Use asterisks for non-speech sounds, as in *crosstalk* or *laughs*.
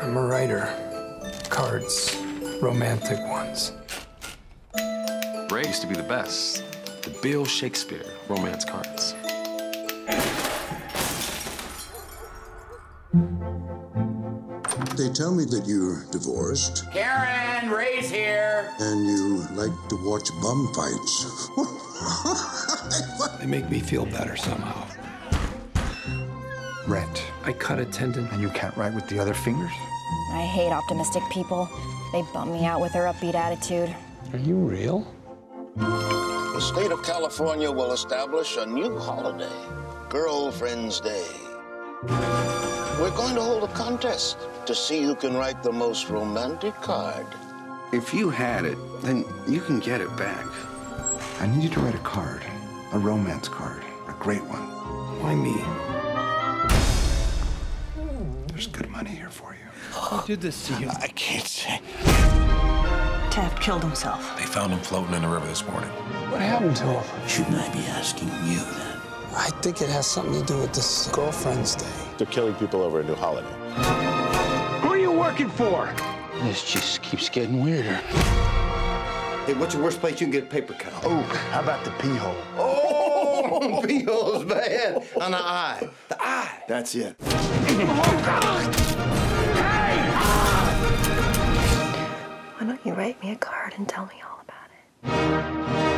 I'm a writer. Cards, romantic ones. Ray used to be the best. The Bill Shakespeare romance cards. They tell me that you're divorced Karen, Ray's here. and you like to watch bum fights. *laughs* They make me feel better somehow. Rhett, I cut a tendon. and you can't write with the other fingers? I hate optimistic people. They bum me out with their upbeat attitude. Are you real? The state of California will establish a new holiday, Girlfriend's Day. We're going to hold a contest to see who can write the most romantic card. If you had it, then you can get it back. I need you to write a card, a romance card, a great one. Why me? Who did this to you? I can't say. Taft killed himself. They found him floating in the river this morning. What happened to him? Shouldn't I be asking you that? I think it has something to do with this girlfriend's day. They're killing people over a new holiday. Who are you working for? This just keeps getting weirder. Hey, what's the worst place you can get a paper cut? Oh, how about the pee hole? Oh, *laughs* Beals, bad. On the eye. The eye. That's it. Oh, Why don't write me a card and tell me all about it?